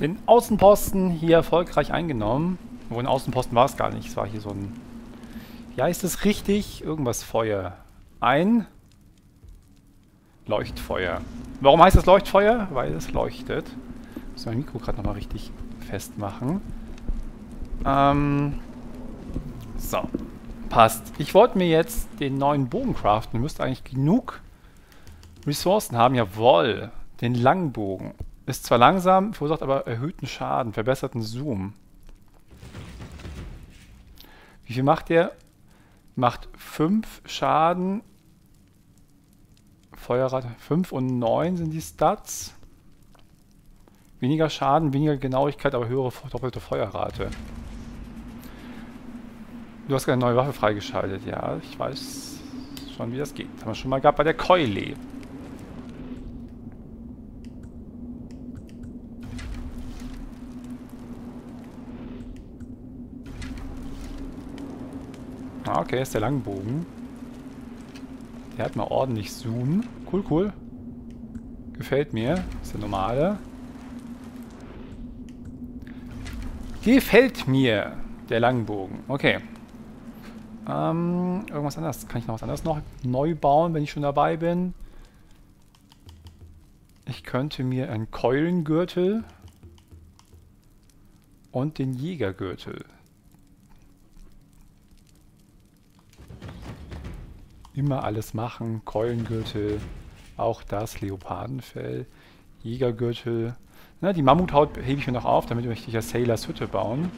Den Außenposten hier erfolgreich eingenommen. Wo ein Außenposten war es gar nicht. Es war hier so ein... Wie heißt es richtig? Irgendwas Feuer. Ein Leuchtfeuer. Warum heißt das Leuchtfeuer? Weil es leuchtet. Ich muss mein Mikro gerade nochmal richtig festmachen. Ähm... So. Passt. Ich wollte mir jetzt den neuen Bogen craften. Müsste eigentlich genug Ressourcen haben. Jawoll. Den Langbogen. Ist zwar langsam, verursacht aber erhöhten Schaden, verbesserten Zoom. Wie viel macht der? Macht 5 Schaden. Feuerrate 5 und 9 sind die Stats. Weniger Schaden, weniger Genauigkeit, aber höhere doppelte Feuerrate. Du hast eine neue Waffe freigeschaltet. Ja, ich weiß schon, wie das geht. Das haben wir schon mal gehabt bei der Keule. Ah, okay, ist der Langbogen. Der hat mal ordentlich Zoom. Cool, cool. Gefällt mir. Ist der normale. Gefällt mir der Langbogen. Okay. Ähm, irgendwas anderes. Kann ich noch was anderes noch neu bauen, wenn ich schon dabei bin? Ich könnte mir einen Keulengürtel und den Jägergürtel immer alles machen. Keulengürtel, auch das, Leopardenfell, Jägergürtel. Na, die Mammuthaut hebe ich mir noch auf, damit möchte ich ja Sailors Hütte bauen.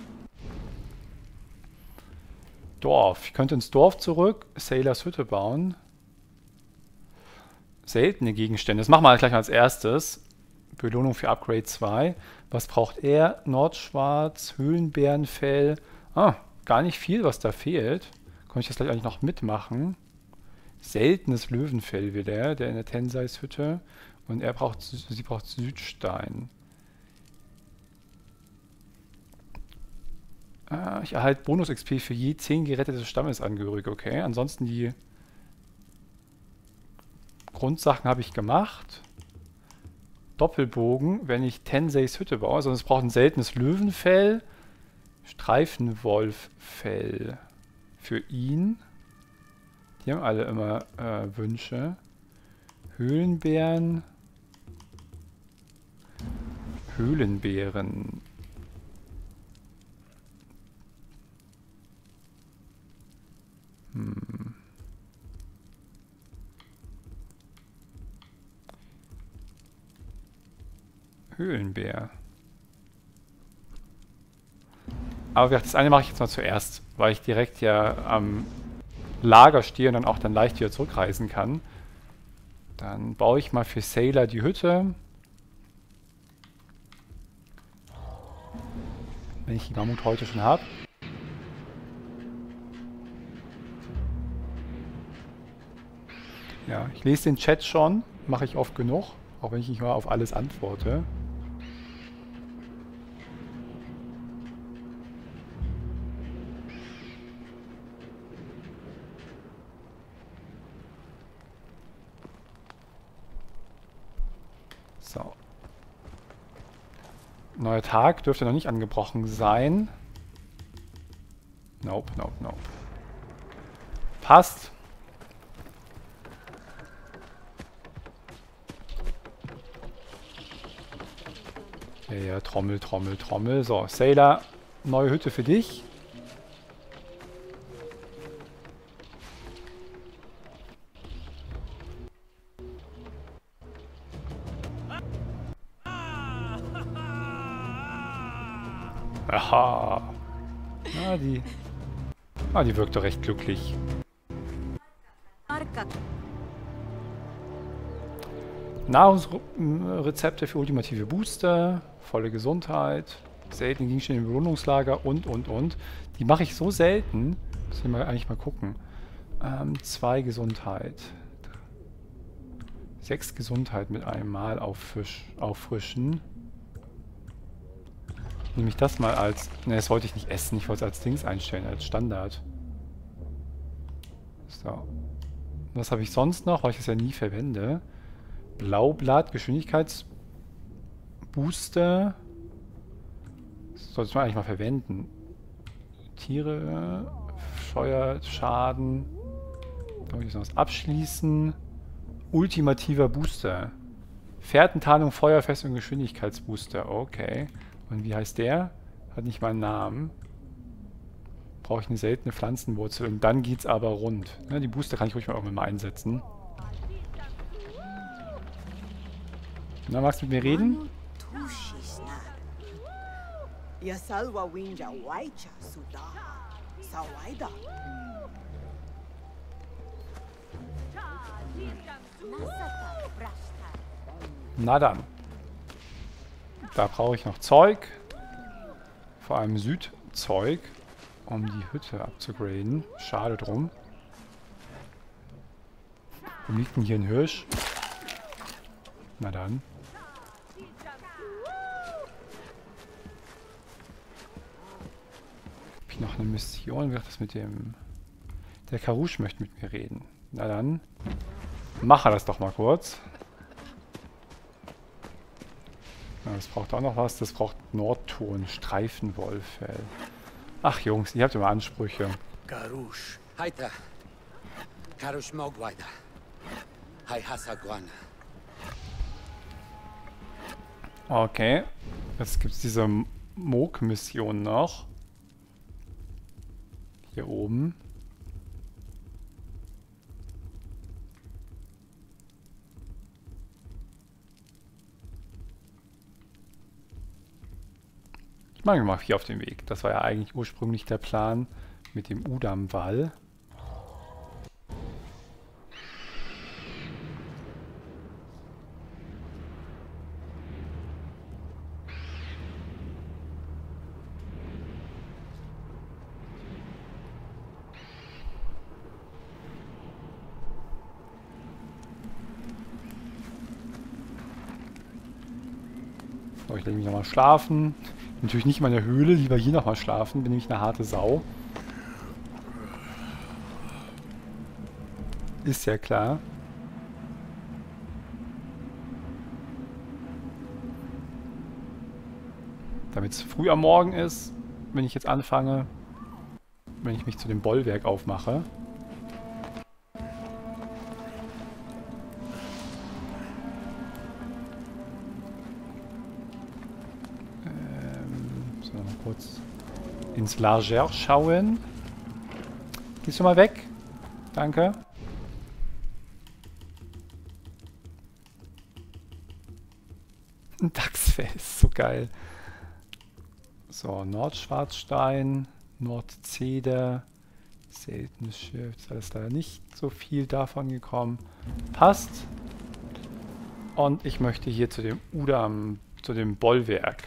Dorf. Ich könnte ins Dorf zurück, Sailors Hütte bauen. Seltene Gegenstände. Das machen wir gleich als erstes. Belohnung für Upgrade 2. Was braucht er? Nordschwarz, Höhlenbärenfell. Ah, gar nicht viel, was da fehlt. Kann ich das gleich eigentlich noch mitmachen seltenes Löwenfell will er, der in der Tensais Hütte. Und er braucht, sie braucht Südstein. Ah, ich erhalte Bonus-XP für je 10 gerettete Stammesangehörige, okay. Ansonsten die Grundsachen habe ich gemacht. Doppelbogen, wenn ich Tenseis Hütte baue. Sondern es braucht ein seltenes Löwenfell. Streifenwolffell für ihn. Die haben alle immer äh, Wünsche. Höhlenbären. Höhlenbären. Hm. Höhlenbär. Aber das eine mache ich jetzt mal zuerst, weil ich direkt ja am und dann auch dann leicht wieder zurückreisen kann. Dann baue ich mal für Sailor die Hütte. Wenn ich die Mammut heute schon habe. Ja, ich lese den Chat schon. Mache ich oft genug. Auch wenn ich nicht mal auf alles antworte. Neuer Tag dürfte noch nicht angebrochen sein. Nope, nope, nope. Passt. Ja, ja, Trommel, Trommel, Trommel. So, Sailor, neue Hütte für dich. Ah, die wirkt doch recht glücklich. Nahrungsrezepte für ultimative Booster, volle Gesundheit, seltene Gegenstände im Belohnungslager und, und, und. Die mache ich so selten. Muss ich mal eigentlich mal gucken. Ähm, zwei Gesundheit. Sechs Gesundheit mit einem Mal auffrischen. Nehme ich das mal als... Ne, das wollte ich nicht essen. Ich wollte es als Dings einstellen, als Standard. So. Was habe ich sonst noch, weil ich das ja nie verwende? Blaublatt, Geschwindigkeitsbooster. sollte man eigentlich mal verwenden. Tiere, Feuerschaden. Da ich noch was abschließen. Ultimativer Booster. Fährtentarnung, Feuerfest und Geschwindigkeitsbooster. Okay. Und wie heißt der? Hat nicht mal einen Namen. Brauche ich eine seltene Pflanzenwurzel. Und dann geht's aber rund. Ja, die Booster kann ich ruhig mal irgendwann mal einsetzen. Na, magst du mit mir reden? Na dann. Da brauche ich noch Zeug. Vor allem Südzeug, um die Hütte abzugraden. Schade drum. Wo liegt denn hier ein Hirsch? Na dann. Hab ich noch eine Mission? Wird das mit dem... Der Karouche möchte mit mir reden. Na dann. Mache das doch mal kurz. Ja, das braucht auch noch was. Das braucht Nordton, Streifenwollfell. Ach Jungs, ihr habt immer Ansprüche. Karouche. Haita. Karouche Mogwaida. Hai Hasaguana. Okay. Jetzt gibt es diese Moog-Mission noch. Hier oben. Ich mache mich mal hier auf den Weg. Das war ja eigentlich ursprünglich der Plan mit dem Udam-Wall. Ich lege mich nochmal schlafen. Natürlich nicht in meiner Höhle, lieber hier nochmal schlafen, bin nämlich eine harte Sau. Ist ja klar. Damit es früh am Morgen ist, wenn ich jetzt anfange, wenn ich mich zu dem Bollwerk aufmache. Ins Larger schauen. Gehst du mal weg? Danke. Ein Dachsfels, so geil. So, Nordschwarzstein, Nordzeder, seltenes Schiff. Ist alles leider nicht so viel davon gekommen. Passt. Und ich möchte hier zu dem Udam, zu dem Bollwerk.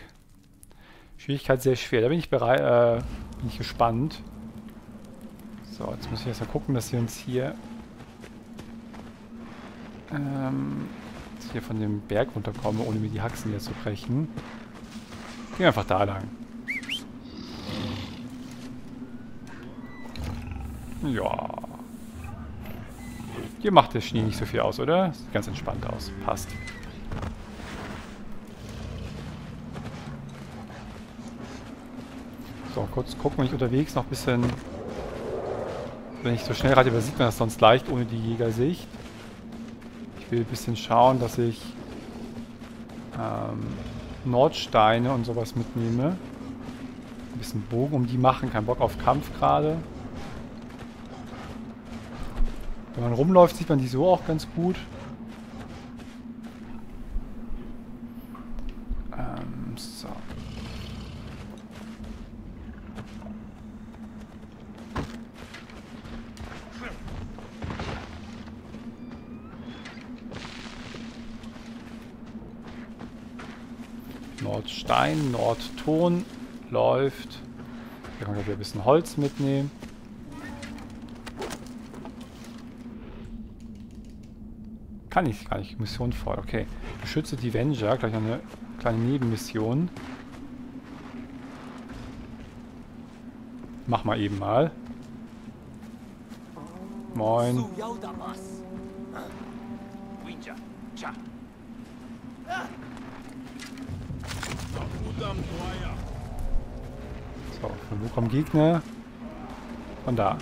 Schwierigkeit sehr schwer. Da bin ich bereit, äh, bin ich gespannt. So, jetzt muss ich erst mal gucken, dass wir uns hier ähm, hier von dem Berg runterkommen, ohne mir die Haxen hier zu brechen. Gehen einfach da lang. Ja. Hier macht der Schnee nicht so viel aus, oder? Sieht ganz entspannt aus. Passt. Kurz gucken, wenn ich unterwegs noch ein bisschen... Wenn ich so schnell reite, übersieht man das sonst leicht ohne die Jägersicht. Ich will ein bisschen schauen, dass ich ähm, Nordsteine und sowas mitnehme. Ein bisschen Bogen um die machen, kein Bock auf Kampf gerade. Wenn man rumläuft, sieht man die so auch ganz gut. Nordton läuft. Hier kann wieder ein bisschen Holz mitnehmen. Kann ich gar nicht. Mission voll. Okay. Beschütze die Avenger. Gleich eine kleine Nebenmission. Mach mal eben mal. Moin. So, von wo kommen Gegner? Von da.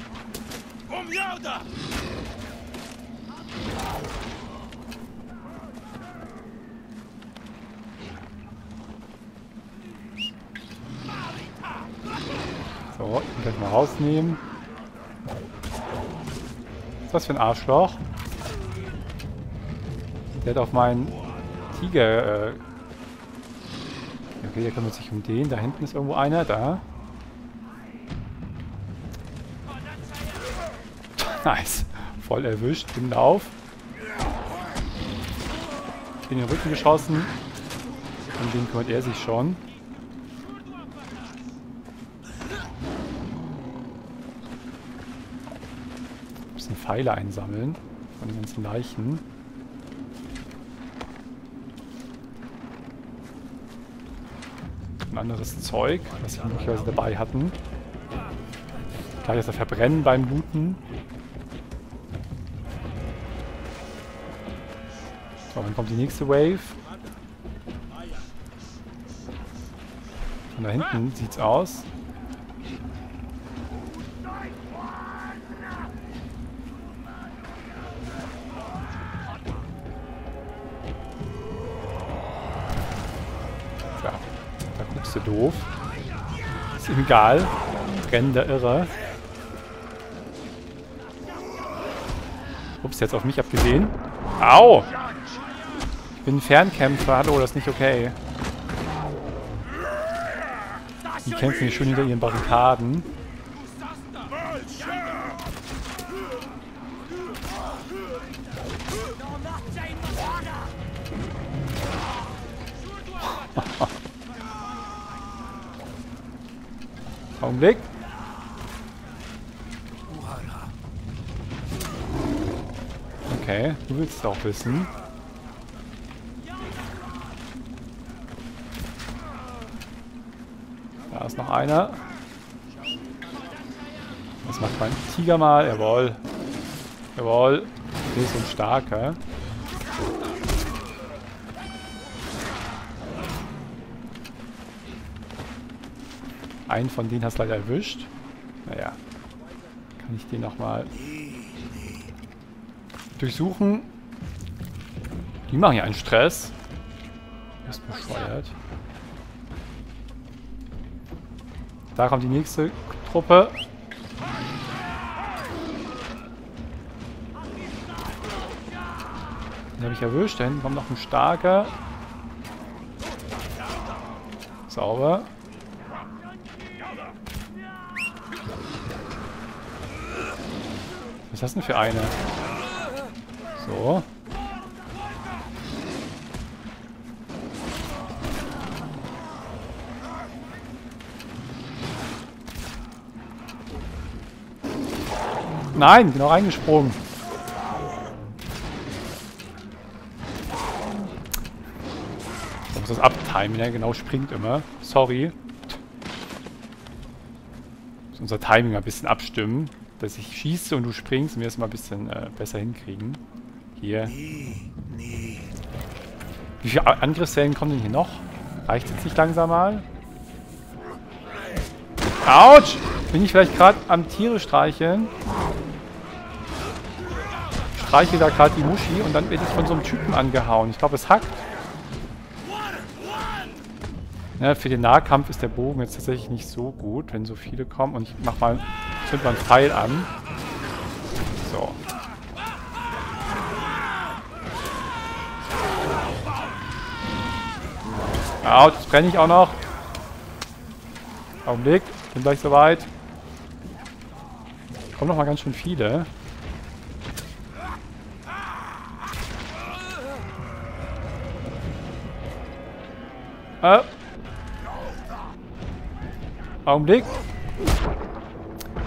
So, kann gleich mal rausnehmen. Was für ein Arschloch? Der hat auf meinen Tiger... Äh okay, der kümmert sich um den. Da hinten ist irgendwo einer. Da. Nice. Voll erwischt. Bin Lauf. In den Rücken geschossen. Um den kümmert er sich schon. Ein bisschen Pfeile einsammeln. Von den ganzen Leichen. Anderes Zeug, was sie möglicherweise dabei hatten. Gleich erst verbrennen beim Looten. So, dann kommt die nächste Wave. Von da hinten sieht's aus. Guckst du doof. Ist ihm egal. Brennender Irre. Ups, jetzt auf mich abgesehen. Au! Ich bin ein Fernkämpfer. Hallo, das ist nicht okay. Die kämpfen hier schon hinter ihren Barrikaden. Willst auch wissen. Da ist noch einer. Das macht mein Tiger mal. Jawohl. Jawohl. Der ist ein starker. Einen von denen hast du leider erwischt. Naja. Kann ich den nochmal durchsuchen. Die machen ja einen Stress. Das ist bescheuert. Da kommt die nächste Truppe. Den habe ich erwischt. Da hinten kommt noch ein starker. Sauber. Was ist das denn für eine? So. Nein, genau reingesprungen. Ich muss das abtimen, der genau springt immer. Sorry. Muss unser Timing ein bisschen abstimmen. Dass ich schieße und du springst und wir es mal ein bisschen äh, besser hinkriegen. Hier. Wie viele Angriffswellen kommen denn hier noch? Reicht jetzt nicht langsam mal? Autsch! Bin ich vielleicht gerade am Tiere streicheln? Streiche da gerade die Muschi und dann werde ich von so einem Typen angehauen. Ich glaube, es hackt. Ja, für den Nahkampf ist der Bogen jetzt tatsächlich nicht so gut, wenn so viele kommen. Und ich mach mal, zünd mal einen Pfeil an. Autsch, jetzt brenne ich auch noch. Augenblick, bin gleich soweit. Kommen noch mal ganz schön viele. Äh. Augenblick.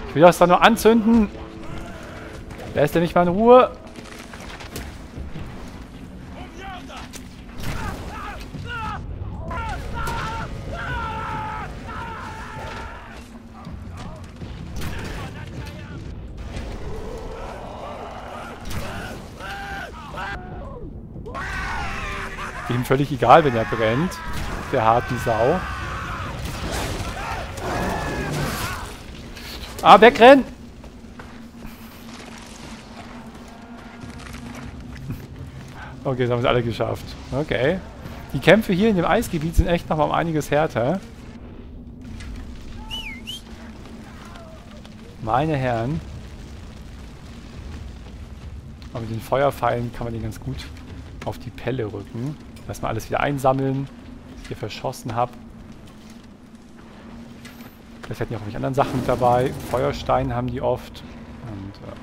Ich will das da nur anzünden. Lässt er mich mal in Ruhe. Ihm völlig egal, wenn er brennt. Der hart die Sau. Ah, wegrennen! Okay, jetzt haben wir es alle geschafft. Okay. Die Kämpfe hier in dem Eisgebiet sind echt noch mal um einiges härter. Meine Herren. Aber mit den Feuerpfeilen kann man den ganz gut auf die Pelle rücken. Erstmal alles wieder einsammeln, was ich hier verschossen habe. Vielleicht hätten die auch irgendwelche anderen Sachen mit dabei. Feuerstein haben die oft. Und äh,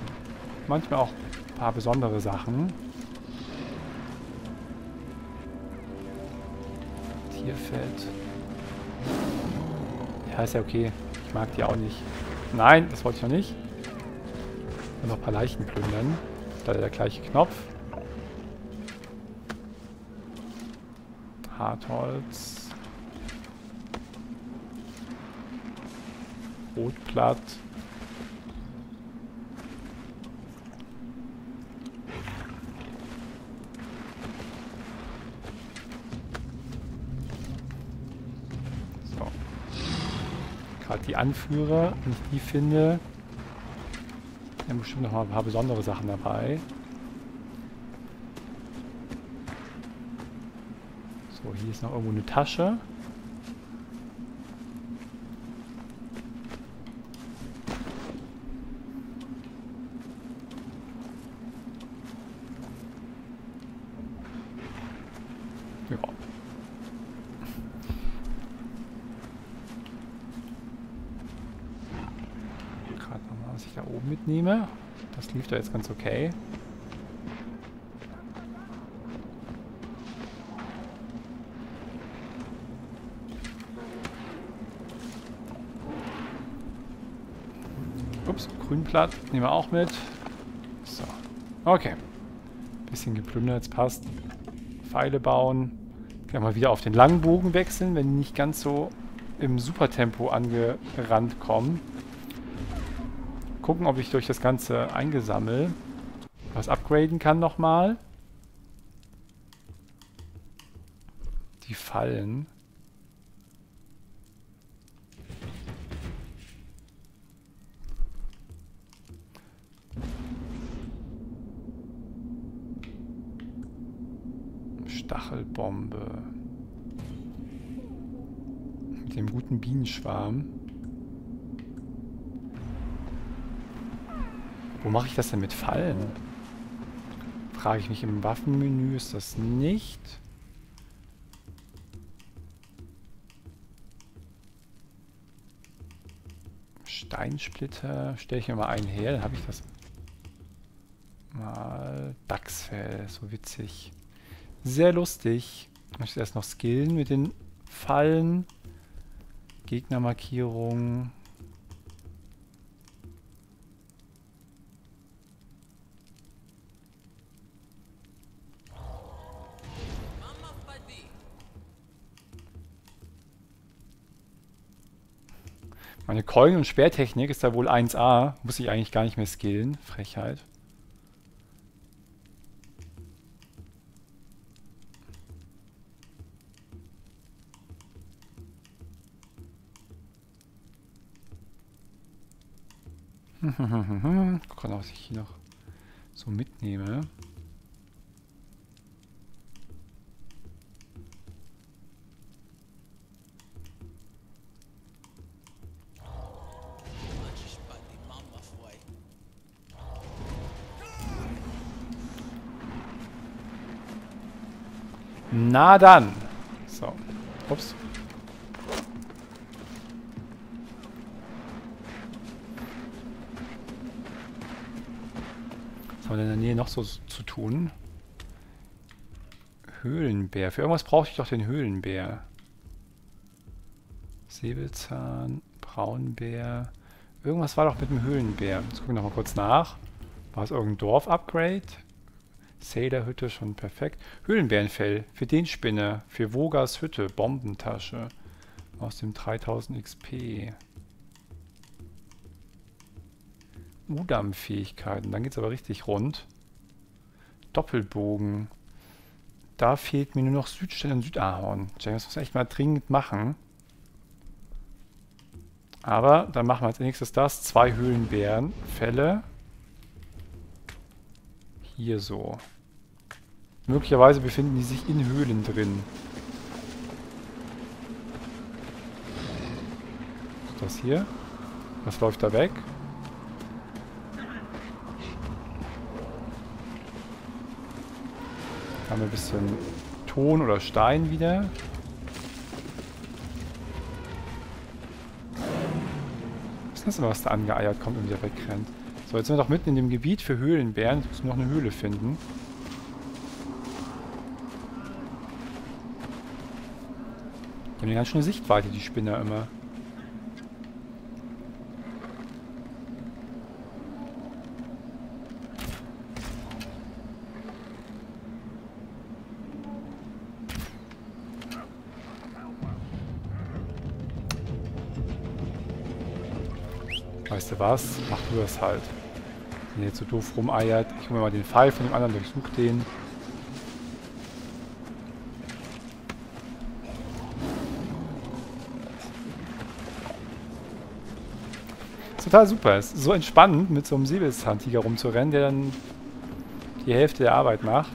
manchmal auch ein paar besondere Sachen. Tierfeld. Ja, ist ja okay. Ich mag die auch nicht. Nein, das wollte ich noch nicht. Und noch ein paar Leichen plündern. Da der gleiche Knopf. Hartholz. Rotblatt. So. Gerade die Anführer, wenn ich die finde. Haben bestimmt noch mal ein paar besondere Sachen dabei. So, hier ist noch irgendwo eine Tasche. Ja. Gerade nochmal, was ich da oben mitnehme. Das lief da jetzt ganz okay. Ups, Grünblatt nehmen wir auch mit. So. Okay. Bisschen geplündert, jetzt passt. Pfeile bauen. Kann mal wieder auf den langen Bogen wechseln, wenn die nicht ganz so im Supertempo angerannt kommen. Gucken, ob ich durch das Ganze eingesammelt was upgraden kann nochmal. Die Fallen. Stachelbombe. Mit dem guten Bienenschwarm. Wo mache ich das denn mit Fallen? Frage ich mich im Waffenmenü, ist das nicht. Steinsplitter stelle ich mir mal einen her, dann habe ich das mal. Dachsfell, so witzig. Sehr lustig. Ich möchte erst noch skillen mit den Fallen. Gegnermarkierung. Meine Keulen- und Speertechnik ist da wohl 1A. Muss ich eigentlich gar nicht mehr skillen. Frechheit. Guck mal, was ich hier noch so mitnehme. Na dann. So. Ups. Haben wir in der Nähe noch so zu tun? Höhlenbär. Für irgendwas brauche ich doch den Höhlenbär. Säbelzahn, Braunbär. Irgendwas war doch mit dem Höhlenbär. Jetzt gucken wir nochmal kurz nach. War es irgendein Dorf-Upgrade? Sailor-Hütte schon perfekt. Höhlenbärenfell. Für den Spinner. Für Vogas Hütte. Bombentasche. Aus dem 3000 XP. Udam-Fähigkeiten. Dann geht es aber richtig rund. Doppelbogen. Da fehlt mir nur noch Südstern und Südahorn. Das muss echt mal dringend machen. Aber dann machen wir als nächstes das. Zwei Höhlenbärenfälle. Hier so. Möglicherweise befinden die sich in Höhlen drin. Das hier. Was läuft da weg? Haben wir ein bisschen Ton oder Stein wieder. Was ist das denn, was da angeeiert kommt und wieder wegrennt? So, jetzt sind wir doch mitten in dem Gebiet für Höhlenbären. Jetzt müssen wir noch eine Höhle finden. Die haben eine ganz schöne Sichtweite, die Spinner immer. Was? Mach du das halt. Wenn ihr jetzt so doof rumeiert. Ich hole mir mal den Pfeil von dem anderen, durchsuch den. total super. Es ist so entspannend, mit so einem Säbelzahntiger rumzurennen, der dann die Hälfte der Arbeit macht.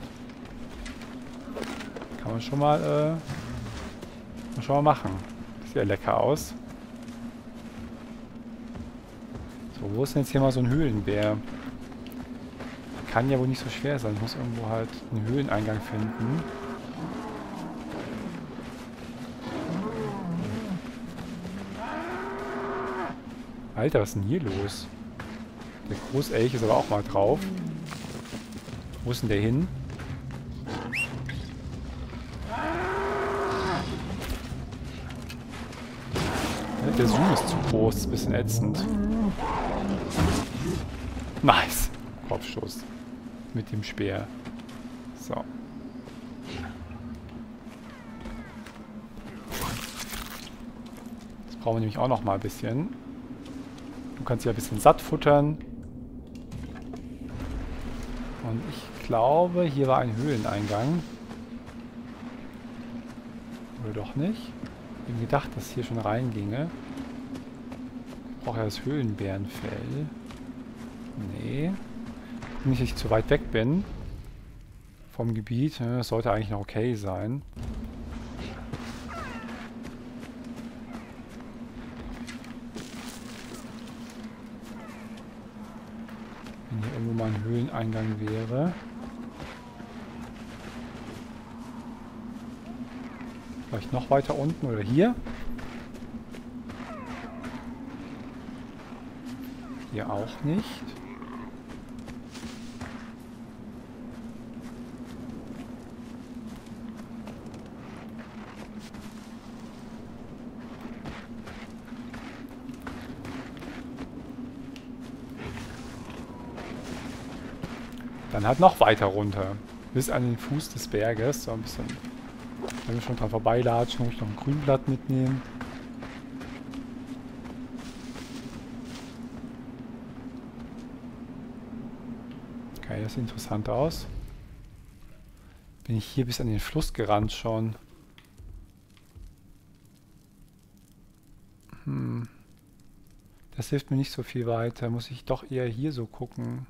Kann man schon mal, äh, schon mal machen. Sieht ja lecker aus. Wo ist denn jetzt hier mal so ein Höhlenbär? Kann ja wohl nicht so schwer sein. Ich muss irgendwo halt einen Höhleneingang finden. Alter, was ist denn hier los? Der Großelch ist aber auch mal drauf. Wo ist denn der hin? Der Zoom ist zu groß, ist ein bisschen ätzend. Nice. Kopfstoß. Mit dem Speer. So. Das brauchen wir nämlich auch noch mal ein bisschen. Du kannst ja ein bisschen satt futtern. Und ich glaube, hier war ein Höhleneingang. Oder doch nicht? Ich habe gedacht, dass hier schon reinginge. Ich brauche ja das Höhlenbärenfell. Nee. Nicht, dass ich zu weit weg bin. Vom Gebiet. Ne? Das sollte eigentlich noch okay sein. Höhleneingang wäre. Vielleicht noch weiter unten oder hier. Hier auch nicht. Dann halt noch weiter runter. Bis an den Fuß des Berges. So ein bisschen. Wenn wir schon dran vorbeilatschen, muss ich noch ein Grünblatt mitnehmen. Okay, das sieht interessant aus. Bin ich hier bis an den Fluss gerannt schon. Hm. Das hilft mir nicht so viel weiter. Muss ich doch eher hier so gucken.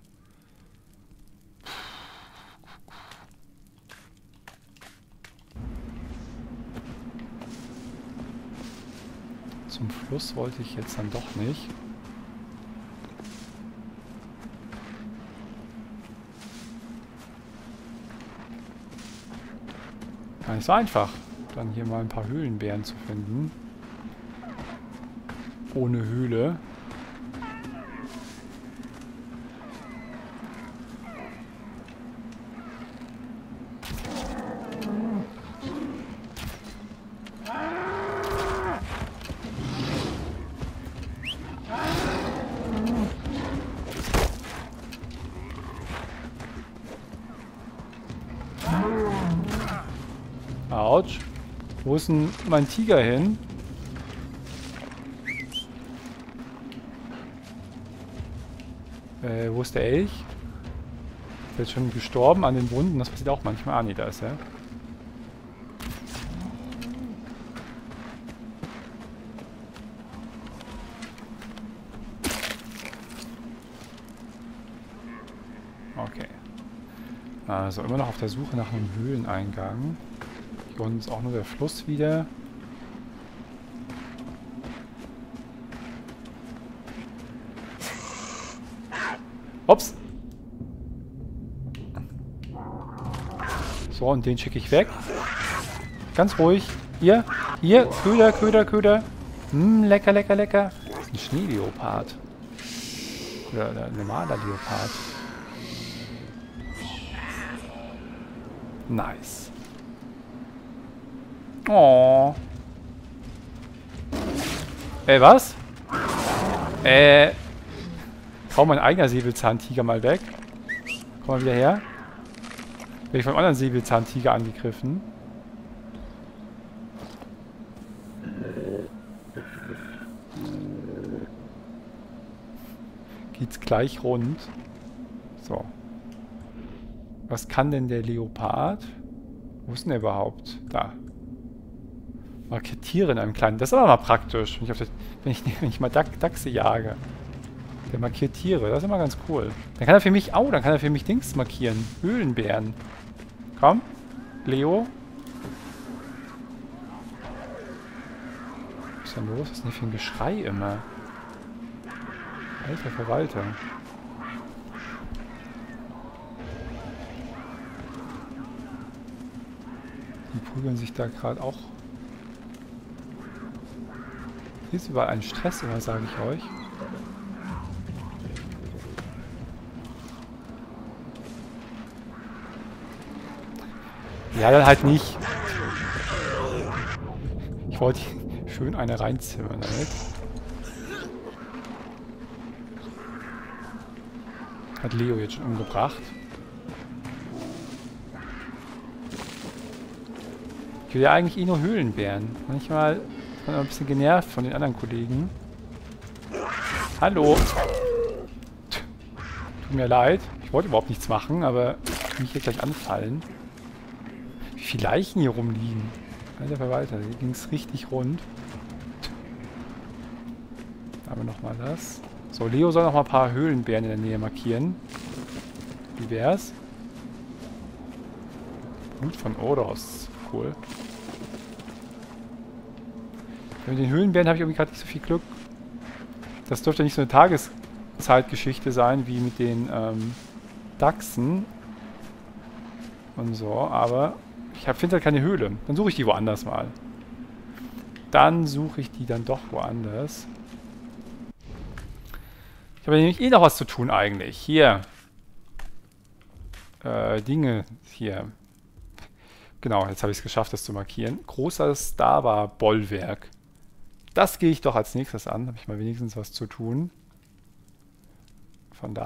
Zum Fluss wollte ich jetzt dann doch nicht. Gar nicht so einfach, dann hier mal ein paar Höhlenbären zu finden. Ohne Höhle. muss ein, mein Tiger hin. Äh, wo ist der Elch? Ist schon gestorben an den Wunden. Das passiert auch manchmal. Ah, nee, da ist er. Okay. Also immer noch auf der Suche nach einem Höhleneingang. Unten ist auch nur der Fluss wieder. Ups. So, und den schicke ich weg. Ganz ruhig. Hier, hier, Köder, Köder, Köder. Hm, lecker, lecker, lecker. Ein Schneeleopard. Oder ein normaler Leopard. Nice. Oh. Äh, was? Äh. Hau mein eigener Säbelzahntiger mal weg. Komm mal wieder her. Bin ich vom anderen Säbelzahntiger angegriffen. Geht's gleich rund. So. Was kann denn der Leopard? Wo ist denn der überhaupt? Da. Marketiere in einem kleinen. Das ist aber mal praktisch, wenn ich, das, wenn ich, wenn ich mal Dachse jage. Der markiert Tiere. Das ist immer ganz cool. Dann kann er für mich... Oh, dann kann er für mich Dings markieren. Höhlenbären. Komm. Leo. Was ist denn los? Was ist denn hier für ein Geschrei immer? Alter Verwalter. Die prügeln sich da gerade auch. Hier ist überall ein Stress immer, sage ich euch. Ja, dann halt nicht. Ich wollte schön eine reinzimmern damit. Hat Leo jetzt schon umgebracht. Ich will ja eigentlich eh nur Höhlenbären. Manchmal ist man ein bisschen genervt von den anderen Kollegen. Hallo. Tut mir leid. Ich wollte überhaupt nichts machen, aber ich mich hier gleich anfallen wie viele Leichen hier rumliegen. Alter Verwalter, hier ging es richtig rund. Wir nochmal das. So, Leo soll noch mal ein paar Höhlenbären in der Nähe markieren. Wie wär's? Blut von Oros. Cool. Mit den Höhlenbären habe ich irgendwie gerade nicht so viel Glück. Das dürfte nicht so eine Tageszeitgeschichte sein wie mit den ähm, Dachsen. Und so, aber ich finde halt keine Höhle. Dann suche ich die woanders mal. Dann suche ich die dann doch woanders. Ich habe nämlich eh noch was zu tun eigentlich. Hier. Äh, Dinge hier. Genau, jetzt habe ich es geschafft, das zu markieren. Großer Stava-Bollwerk. Das gehe ich doch als nächstes an. Habe ich mal wenigstens was zu tun. Von da